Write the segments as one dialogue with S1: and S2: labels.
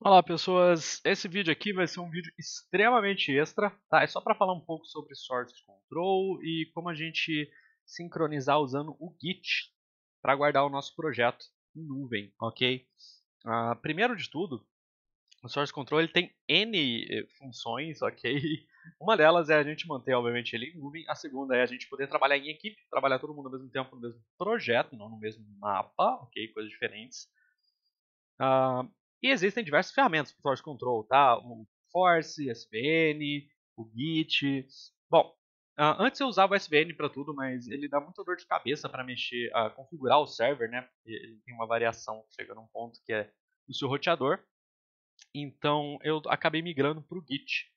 S1: Olá pessoas, esse vídeo aqui vai ser um vídeo extremamente extra, tá? É só para falar um pouco sobre Source Control e como a gente sincronizar usando o Git para guardar o nosso projeto em nuvem, ok? Uh, primeiro de tudo, o Source Control tem N eh, funções, ok? Uma delas é a gente manter, obviamente, ele em nuvem. A segunda é a gente poder trabalhar em equipe, trabalhar todo mundo ao mesmo tempo no mesmo projeto, não no mesmo mapa, ok? Coisas diferentes. Uh, e existem diversas ferramentas para Source Control, tá? O Force, SVN, o Git. Bom, uh, antes eu usava o SVN para tudo, mas ele dá muita dor de cabeça para mexer, uh, configurar o server, né? Ele tem uma variação que chega num ponto que é o seu roteador. Então eu acabei migrando para o Git,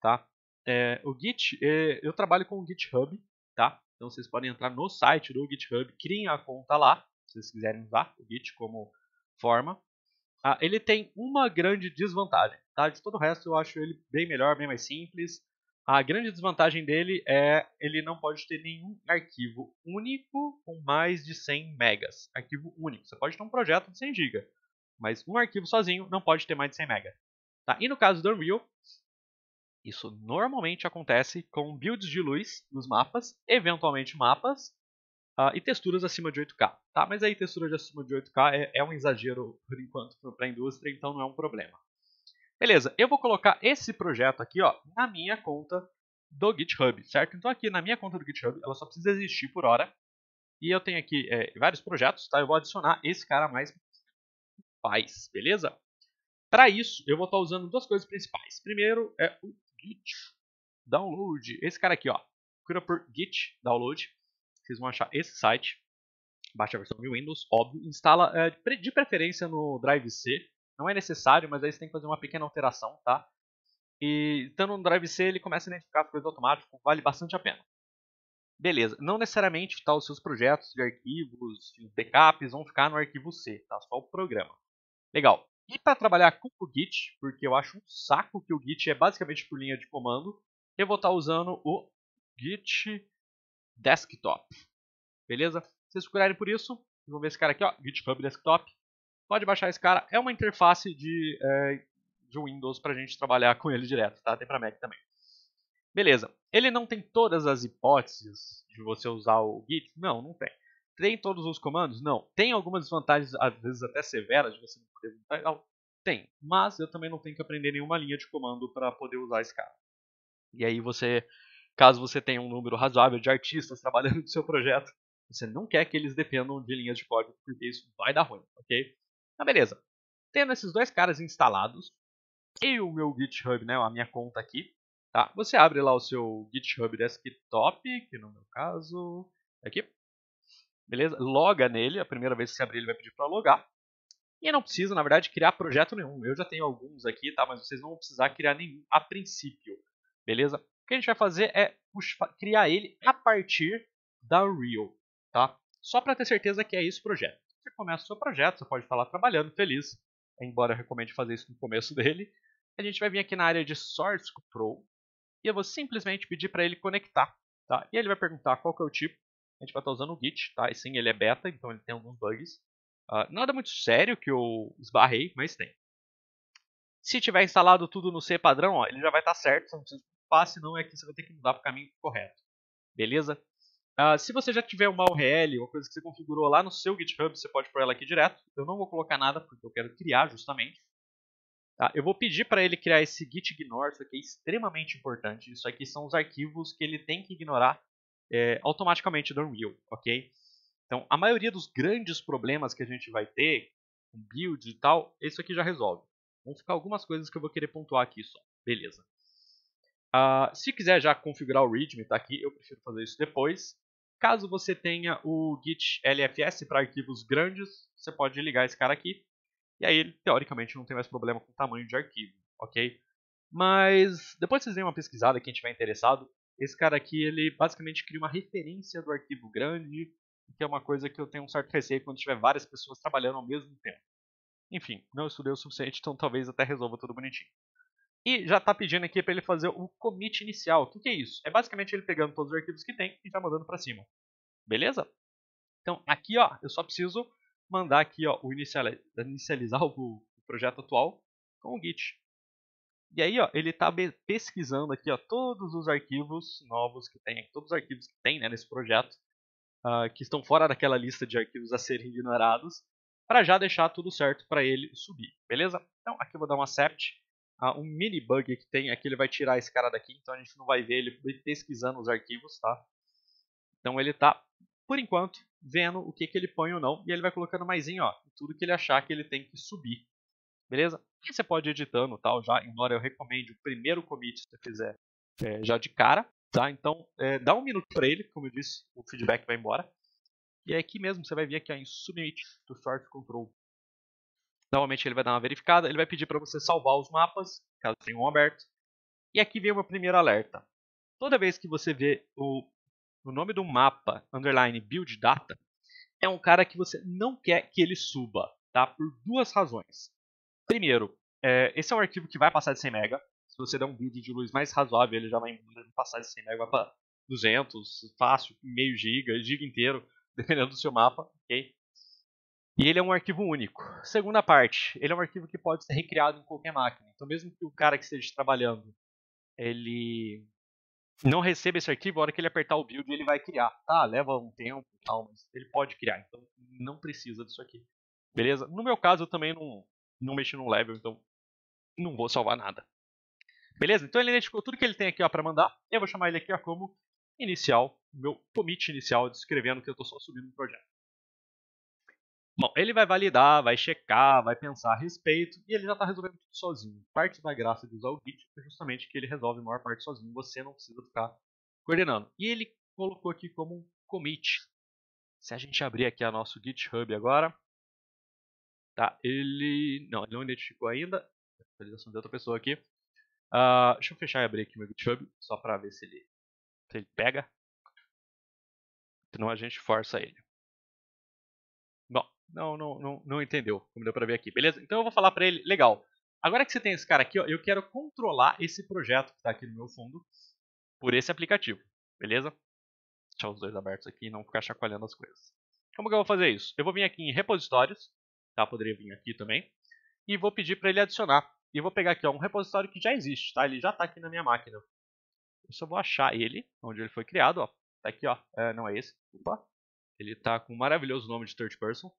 S1: tá? É, o Git, é, eu trabalho com o GitHub, tá? Então vocês podem entrar no site do GitHub, criem a conta lá, se vocês quiserem usar o Git como forma. Ah, ele tem uma grande desvantagem. Tá? De todo o resto, eu acho ele bem melhor, bem mais simples. A grande desvantagem dele é ele não pode ter nenhum arquivo único com mais de 100 megas. Arquivo único. Você pode ter um projeto de 100 GB, mas um arquivo sozinho não pode ter mais de 100 megas. Tá? E no caso do Unreal, isso normalmente acontece com builds de luz nos mapas, eventualmente mapas, Uh, e texturas acima de 8K. Tá? Mas aí textura de acima de 8K é, é um exagero por enquanto para a indústria, então não é um problema. Beleza, eu vou colocar esse projeto aqui ó, na minha conta do GitHub, certo? Então aqui na minha conta do GitHub, ela só precisa existir por hora. E eu tenho aqui é, vários projetos, tá? Eu vou adicionar esse cara mais faz, beleza? Para isso, eu vou estar usando duas coisas principais. Primeiro é o Git Download. Esse cara aqui, ó. Procura por Git Download vocês vão achar esse site. Baixa a versão de Windows, óbvio. Instala é, de preferência no Drive C. Não é necessário, mas aí você tem que fazer uma pequena alteração, tá? E estando no Drive C, ele começa a identificar as coisas automáticas, vale bastante a pena. Beleza, não necessariamente tá, os seus projetos de arquivos, backups vão ficar no arquivo C, tá? Só o programa. Legal. E para trabalhar com o Git, porque eu acho um saco que o Git é basicamente por linha de comando, eu vou estar tá usando o Git Desktop. Beleza? Se vocês procurarem por isso, vão ver esse cara aqui, ó, GitHub Desktop. Pode baixar esse cara. É uma interface de, é, de Windows para a gente trabalhar com ele direto, tá? Tem para Mac também. Beleza. Ele não tem todas as hipóteses de você usar o Git? Não, não tem. Tem todos os comandos? Não. Tem algumas desvantagens, às vezes até severas, de você não poder usar? Não. Tem. Mas eu também não tenho que aprender nenhuma linha de comando para poder usar esse cara. E aí você Caso você tenha um número razoável de artistas trabalhando no seu projeto, você não quer que eles dependam de linhas de código, porque isso vai dar ruim, ok? Tá, beleza. Tendo esses dois caras instalados, e o meu GitHub, né, a minha conta aqui, tá? Você abre lá o seu GitHub Desktop, que no meu caso, é aqui. Beleza? Loga nele, a primeira vez que você abrir ele vai pedir para logar. E não precisa, na verdade, criar projeto nenhum. Eu já tenho alguns aqui, tá? Mas vocês não vão precisar criar nenhum a princípio. Beleza? O que a gente vai fazer é criar ele a partir da Unreal, tá? Só para ter certeza que é esse o projeto. Você começa o seu projeto, você pode estar lá trabalhando feliz, embora eu recomende fazer isso no começo dele. A gente vai vir aqui na área de Source Control e eu vou simplesmente pedir para ele conectar, tá? E ele vai perguntar qual que é o tipo. A gente vai estar usando o Git, tá? E sim, ele é beta, então ele tem alguns bugs. Uh, nada muito sério que eu esbarrei, mas tem. Se tiver instalado tudo no C padrão, ó, ele já vai estar certo, você não precisa fácil não é que você vai ter que mudar para o caminho correto. Beleza? Uh, se você já tiver uma URL, uma coisa que você configurou lá no seu GitHub, você pode pôr ela aqui direto. Eu não vou colocar nada porque eu quero criar justamente. Tá? Eu vou pedir para ele criar esse git ignore, isso aqui é extremamente importante. Isso aqui são os arquivos que ele tem que ignorar é, automaticamente do Unreal, ok? Então, a maioria dos grandes problemas que a gente vai ter, com build e tal, isso aqui já resolve. Vão ficar algumas coisas que eu vou querer pontuar aqui só. Beleza. Uh, se quiser já configurar o README, está aqui, eu prefiro fazer isso depois. Caso você tenha o Git LFS para arquivos grandes, você pode ligar esse cara aqui. E aí ele, teoricamente, não tem mais problema com o tamanho de arquivo, ok? Mas depois vocês deem uma pesquisada, quem estiver interessado. Esse cara aqui, ele basicamente cria uma referência do arquivo grande, que é uma coisa que eu tenho um certo receio quando tiver várias pessoas trabalhando ao mesmo tempo. Enfim, não estudei o suficiente, então talvez até resolva tudo bonitinho. E já está pedindo aqui para ele fazer o commit inicial. O que, que, é isso? É basicamente ele pegando todos os arquivos que tem e já mandando para cima. Beleza? Então aqui ó, eu só preciso mandar aqui ó, o inicializar o projeto atual. com o Git. E aí, ó, ele está pesquisando aqui, ó, todos os arquivos novos que tem, todos os arquivos que tem né, nesse projeto, uh, que estão fora daquela lista de arquivos a serem ignorados, para já deixar tudo certo para ele subir, beleza? Então, aqui eu vou dar um accept. Uh, um mini bug que tem aqui, ele vai tirar esse cara daqui, então a gente não vai ver ele pesquisando os arquivos, tá? Então ele está, por enquanto, vendo o que, que ele põe ou não, e ele vai colocando mais ó, tudo que ele achar que ele tem que subir, beleza? E você pode ir editando tal já, embora eu recomende o primeiro commit se você fizer é, já de cara, tá? Então é, dá um minuto para ele, como eu disse, o feedback vai embora. E é aqui mesmo você vai vir aqui ó, em Submit to Source Control. Novamente ele vai dar uma verificada, ele vai pedir para você salvar os mapas, caso tenham um aberto. E aqui vem o meu primeiro alerta. Toda vez que você vê o, o nome do mapa, underline build data, é um cara que você não quer que ele suba, tá? Por duas razões. Primeiro, é, esse é um arquivo que vai passar de 100 MB. Se você der um vídeo de luz mais razoável, ele já vai passar de 100 MB, vai para 200, fácil, meio giga, giga inteiro dependendo do seu mapa, ok? E ele é um arquivo único. Segunda parte, ele é um arquivo que pode ser recriado em qualquer máquina. Então, mesmo que o cara que esteja trabalhando, ele não receba esse arquivo, a hora que ele apertar o build, ele vai criar. Tá, leva um tempo e tal, mas ele pode criar. Então, não precisa disso aqui. Beleza? No meu caso, eu também não, não mexi no level, então não vou salvar nada. Beleza? Então, ele identificou tudo que ele tem aqui para mandar. Eu vou chamar ele aqui ó, como inicial, meu commit inicial, descrevendo que eu estou só subindo um projeto. Bom, ele vai validar, vai checar, vai pensar a respeito e ele já está resolvendo tudo sozinho. Parte da graça de usar o Git é justamente que ele resolve a maior parte sozinho, você não precisa ficar coordenando. E ele colocou aqui como um commit. Se a gente abrir aqui a nosso GitHub agora, tá? Ele não, ele não identificou ainda. Atualização de outra pessoa aqui. Uh, deixa eu fechar e abrir aqui meu GitHub só para ver se ele se ele pega. Senão a gente força ele. Não, não, não, não entendeu, como deu para ver aqui. Beleza? Então eu vou falar para ele, legal. Agora que você tem esse cara aqui, ó, eu quero controlar esse projeto que está aqui no meu fundo por esse aplicativo. Beleza? Deixar os dois abertos aqui e não ficar chacoalhando as coisas. Como que eu vou fazer isso? Eu vou vir aqui em repositórios, tá? Poderia vir aqui também. E vou pedir para ele adicionar. E vou pegar aqui ó, um repositório que já existe, tá? Ele já está aqui na minha máquina. Eu só vou achar ele, onde ele foi criado, ó. Tá aqui, ó. É, não é esse, desculpa. Ele tá com um maravilhoso nome de third person.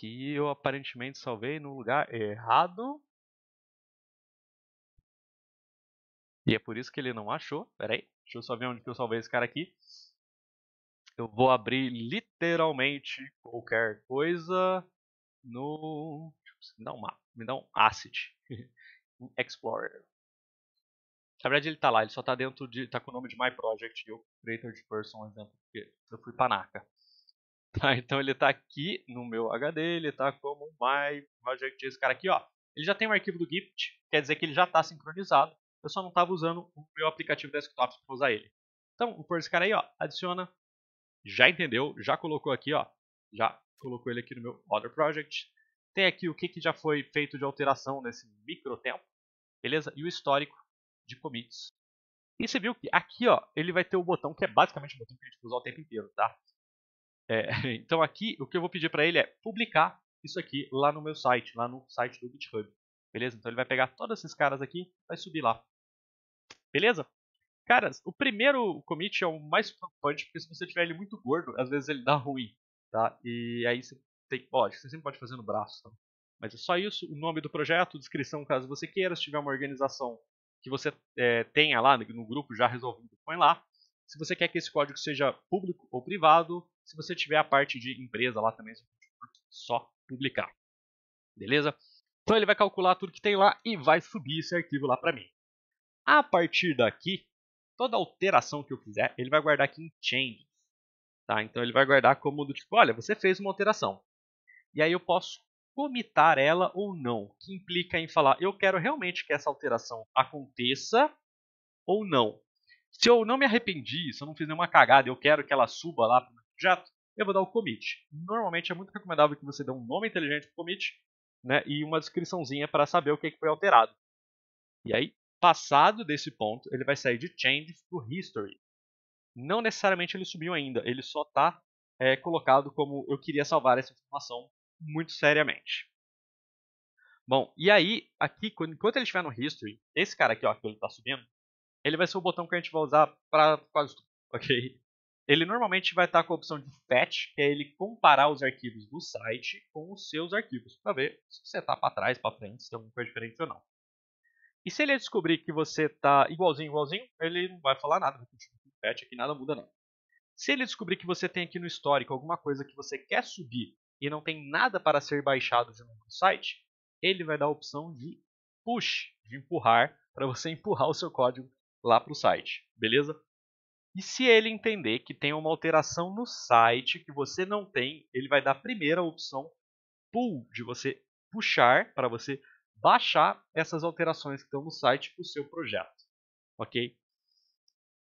S1: Que eu aparentemente salvei no lugar errado. E é por isso que ele não achou. Pera aí, deixa eu só ver onde que eu salvei esse cara aqui. Eu vou abrir literalmente qualquer coisa no... Me dá um mapa, me dá um acid. Explorer. Na verdade ele está lá, ele só está dentro de. tá com o nome de My Project e eu Creator de Person, exemplo, porque eu fui panaca. Tá, então ele está aqui no meu HD, ele está como My Project, esse cara aqui, ó. Ele já tem um arquivo do Git, quer dizer que ele já está sincronizado. Eu só não estava usando o meu aplicativo desktop para usar ele. Então, por esse cara aí, ó, adiciona, já entendeu, já colocou aqui, ó, já colocou ele aqui no meu Other Project. Tem aqui o que, que já foi feito de alteração nesse micro tempo, beleza? E o histórico de commits. E você viu que aqui ó, ele vai ter o botão que é basicamente o botão que a gente usa o tempo inteiro, tá? É, então aqui o que eu vou pedir para ele é publicar isso aqui lá no meu site, lá no site do GitHub. Beleza? Então ele vai pegar todos esses caras aqui vai subir lá. Beleza? Caras, o primeiro commit é o mais preocupante, porque se você tiver ele muito gordo, às vezes ele dá ruim, tá? E aí você tem, lógico, você sempre pode fazer no braço, tá? Mas é só isso, o nome do projeto, descrição caso você queira, se tiver uma organização que você é, tenha lá no grupo já resolvido, põe lá. Se você quer que esse código seja público ou privado, se você tiver a parte de empresa lá também, só publicar. Beleza? Então ele vai calcular tudo que tem lá e vai subir esse arquivo lá para mim. A partir daqui, toda alteração que eu fizer, ele vai guardar aqui em changes. Tá? Então ele vai guardar como do tipo, olha, você fez uma alteração. E aí eu posso comitar ela ou não, que implica em falar, eu quero realmente que essa alteração aconteça ou não. Se eu não me arrependi, se eu não fiz nenhuma cagada, eu quero que ela suba lá para o projeto, eu vou dar o commit. Normalmente é muito recomendável que você dê um nome inteligente para o commit né, e uma descriçãozinha para saber o que foi alterado. E aí, passado desse ponto, ele vai sair de changes para history. Não necessariamente ele subiu ainda, ele só está é, colocado como eu queria salvar essa informação muito seriamente. Bom, e aí, aqui, enquanto ele estiver no History, esse cara aqui, ó, que ele está subindo, ele vai ser o botão que a gente vai usar para quase tudo, ok? Ele normalmente vai estar com a opção de Fetch, que é ele comparar os arquivos do site com os seus arquivos, para ver se você está para trás, para frente, se tem alguma coisa diferente ou não. E se ele descobrir que você está igualzinho, igualzinho, ele não vai falar nada, vai continuar com o Fetch aqui, nada muda não. Se ele descobrir que você tem aqui no histórico alguma coisa que você quer subir e não tem nada para ser baixado de novo no site, ele vai dar a opção de push, de empurrar, para você empurrar o seu código lá para o site, beleza? E se ele entender que tem uma alteração no site que você não tem, ele vai dar a primeira opção pull, de você puxar para você baixar essas alterações que estão no site para o seu projeto, ok?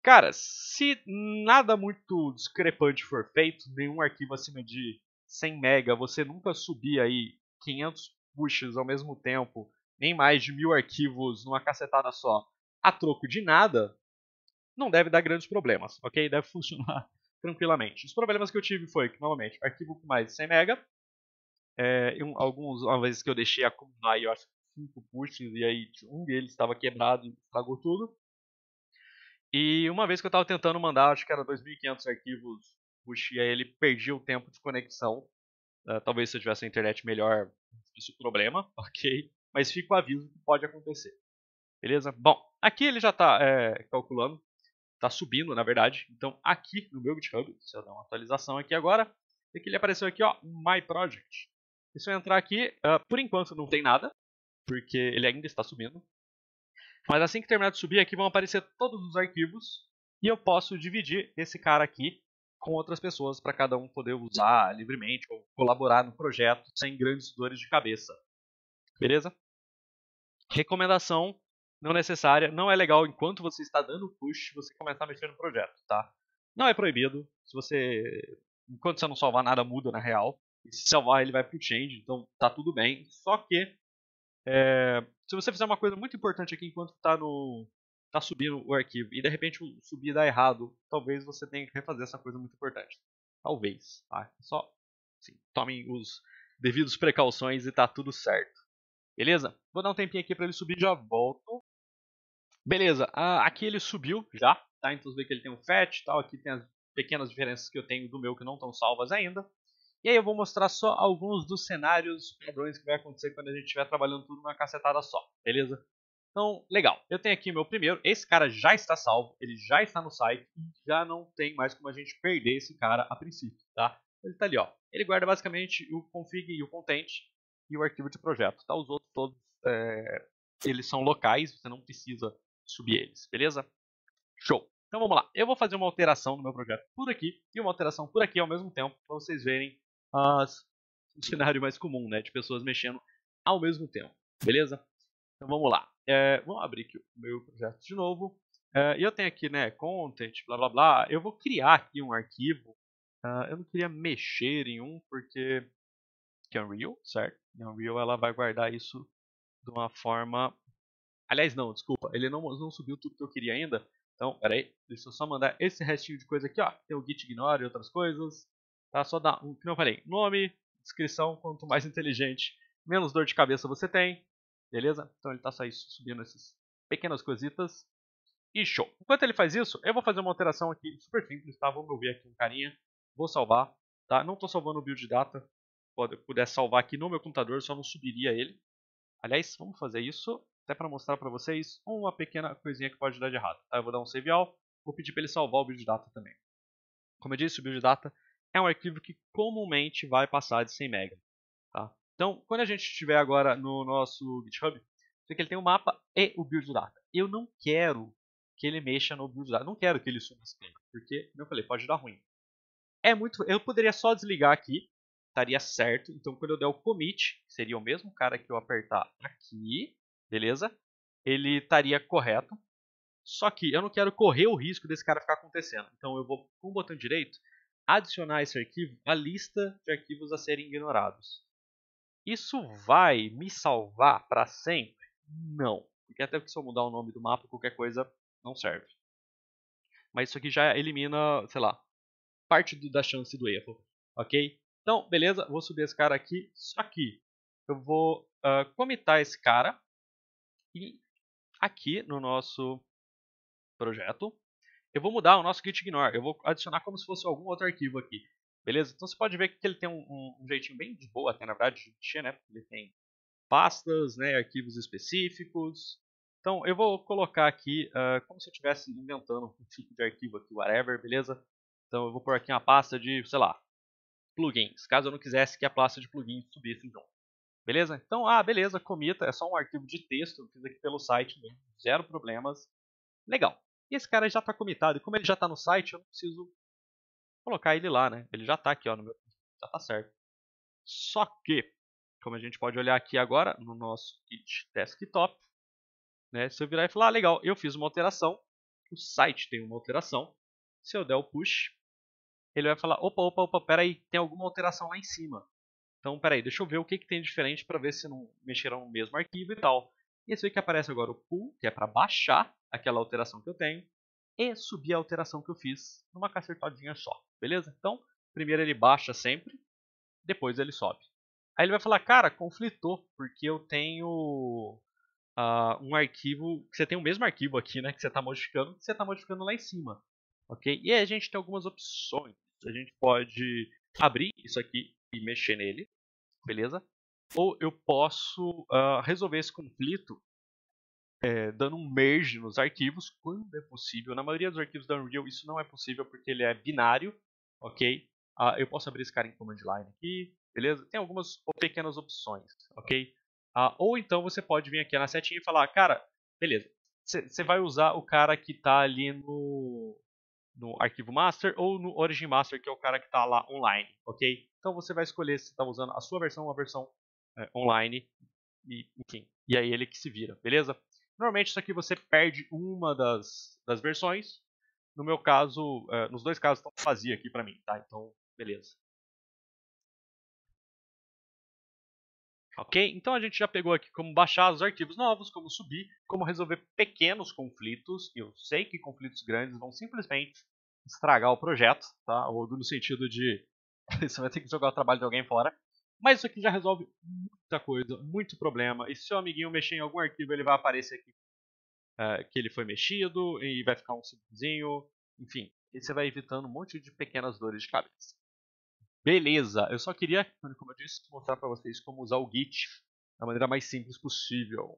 S1: Cara, se nada muito discrepante for feito, nenhum arquivo acima de 100 MB, você nunca subir aí 500 pushes ao mesmo tempo, nem mais de mil arquivos numa cacetada só, a troco de nada, não deve dar grandes problemas, ok? Deve funcionar tranquilamente. Os problemas que eu tive foi que, novamente, arquivo com mais de 100 MB, é, um, alguns, uma vez que eu deixei acumular, eu acho, 5 pushes, e aí um deles estava quebrado e estragou tudo. E uma vez que eu estava tentando mandar, acho que era 2.500 arquivos push, e aí ele perdia o tempo de conexão. Uh, talvez se eu tivesse a internet melhor, fosse o problema, ok? Mas fica o aviso que pode acontecer. Beleza? Bom, aqui ele já está é, calculando, está subindo, na verdade. Então, aqui no meu GitHub, se eu dar uma atualização aqui agora, aqui ele apareceu aqui, ó, My Project. E se eu entrar aqui, uh, por enquanto não tem nada, porque ele ainda está subindo. Mas assim que terminar de subir aqui vão aparecer todos os arquivos e eu posso dividir esse cara aqui com outras pessoas para cada um poder usar livremente ou colaborar no projeto sem grandes dores de cabeça. Beleza? Recomendação não necessária, não é legal enquanto você está dando push você começar a mexer no projeto, tá? Não é proibido, se você enquanto você não salvar nada muda na real. E se salvar ele vai pro change, então tá tudo bem. Só que é, se você fizer uma coisa muito importante aqui enquanto está no tá subindo o arquivo e de repente o subir dá errado, talvez você tenha que refazer essa coisa muito importante. Talvez, tá? Só assim, tomem os devidos precauções e tá tudo certo. Beleza? Vou dar um tempinho aqui para ele subir já volto. Beleza, aqui ele subiu já, tá? Então você vê que ele tem um fetch e tal, aqui tem as pequenas diferenças que eu tenho do meu que não estão salvas ainda. E aí eu vou mostrar só alguns dos cenários padrões que vai acontecer quando a gente estiver trabalhando tudo numa cacetada só, beleza? Então, legal. Eu tenho aqui meu primeiro. Esse cara já está salvo, ele já está no site e já não tem mais como a gente perder esse cara a princípio, tá? Ele está ali, ó. Ele guarda basicamente o config e o content e o arquivo de projeto, tá? Os outros todos, é... eles são locais, você não precisa subir eles, beleza? Show! Então vamos lá. Eu vou fazer uma alteração no meu projeto por aqui e uma alteração por aqui ao mesmo tempo, para vocês verem as, um cenário mais comum, né, de pessoas mexendo ao mesmo tempo, beleza? Então vamos lá. É, vamos abrir aqui o meu projeto de novo. É, eu tenho aqui, né, content, blá blá blá. Eu vou criar aqui um arquivo. Uh, eu não queria mexer em um porque que é Unreal, certo? E Unreal ela vai guardar isso de uma forma. Aliás, não, desculpa, ele não, não subiu tudo que eu queria ainda. Então, peraí, deixa eu só mandar esse restinho de coisa aqui, ó. Tem o git ignore e outras coisas. Tá? Só dá, como eu falei, nome, descrição, quanto mais inteligente, menos dor de cabeça você tem. Beleza? Então ele está subindo essas pequenas coisitas. E show. Enquanto ele faz isso, eu vou fazer uma alteração aqui super simples, tá? Vamos ver aqui um carinha. Vou salvar, tá? Não estou salvando o build data. Pode, puder salvar aqui no meu computador, só não subiria ele. Aliás, vamos fazer isso até para mostrar para vocês uma pequena coisinha que pode dar de errado. Tá? Eu vou dar um save all, vou pedir para ele salvar o build data também. Como eu disse, o build data é um arquivo que comumente vai passar de 100 MB. Tá? Então, quando a gente estiver agora no nosso GitHub, vê que ele tem o um mapa e o build data. Eu não quero que ele mexa no build data, não quero que ele suba esse tempo, porque, como eu falei, pode dar ruim. É muito, eu poderia só desligar aqui, estaria certo. Então, quando eu der o commit, seria o mesmo cara que eu apertar aqui, beleza? Ele estaria correto. Só que eu não quero correr o risco desse cara ficar acontecendo. Então, eu vou com o botão direito adicionar esse arquivo à lista de arquivos a serem ignorados. Isso vai me salvar para sempre? Não, porque até que se eu mudar o nome do mapa, qualquer coisa não serve. Mas isso aqui já elimina, sei lá, parte do, da chance do erro, ok? Então, beleza, vou subir esse cara aqui, só que eu vou uh, comitar esse cara e aqui no nosso projeto eu vou mudar o nosso git ignore. Eu vou adicionar como se fosse algum outro arquivo aqui. Beleza? Então você pode ver que ele tem um, um, um jeitinho bem de boa até na verdade de mexer, né? Ele tem pastas, né, arquivos específicos. Então eu vou colocar aqui uh, como se eu estivesse inventando um tipo de arquivo aqui, whatever, beleza? Então eu vou pôr aqui uma pasta de, sei lá, plugins, caso eu não quisesse que a pasta de plugins subisse junto. Beleza? Então, ah, beleza, comita, é só um arquivo de texto, fiz aqui pelo site zero problemas. Legal. E esse cara já está comitado, e como ele já está no site, eu não preciso colocar ele lá, né? Ele já está aqui, ó, no meu, já está certo. Só que, como a gente pode olhar aqui agora, no nosso Git desktop, né? Se eu virar e falar, ah, legal, eu fiz uma alteração, o site tem uma alteração, se eu der o push, ele vai falar, opa, opa, opa, peraí, tem alguma alteração lá em cima. Então, peraí, deixa eu ver o que, que tem diferente para ver se não mexeram no mesmo arquivo e tal. E esse aí que aparece agora o pull, que é para baixar aquela alteração que eu tenho, e subir a alteração que eu fiz numa cacertadinha só, beleza? Então, primeiro ele baixa sempre, depois ele sobe. Aí ele vai falar, cara, conflitou, porque eu tenho uh, um arquivo, você tem o mesmo arquivo aqui, né, que você está modificando, que você está modificando lá em cima, ok? E aí a gente tem algumas opções. A gente pode abrir isso aqui e mexer nele, beleza? Ou eu posso uh, resolver esse conflito é, dando um merge nos arquivos, quando é possível. Na maioria dos arquivos da Unreal isso não é possível porque ele é binário, ok? Uh, eu posso abrir esse cara em command line aqui, beleza? Tem algumas pequenas opções, ok? Uh, ou então você pode vir aqui na setinha e falar, cara, beleza, você vai usar o cara que está ali no, no arquivo master ou no origin master, que é o cara que está lá online, ok? Então você vai escolher se está usando a sua versão ou a versão é, online, e, enfim, e aí ele que se vira, beleza? Normalmente isso aqui você perde uma das, das versões, no meu caso, é, nos dois casos estão vazia aqui para mim, tá? Então, beleza. Ok? Então a gente já pegou aqui como baixar os arquivos novos, como subir, como resolver pequenos conflitos. Eu sei que conflitos grandes vão simplesmente estragar o projeto, tá? Ou no sentido de você vai ter que jogar o trabalho de alguém fora. Mas isso aqui já resolve muita coisa, muito problema. E se seu amiguinho mexer em algum arquivo, ele vai aparecer aqui uh, que ele foi mexido e vai ficar um simplesinho. Enfim, e você vai evitando um monte de pequenas dores de cabeça. Beleza, eu só queria, como eu disse, mostrar para vocês como usar o Git da maneira mais simples possível.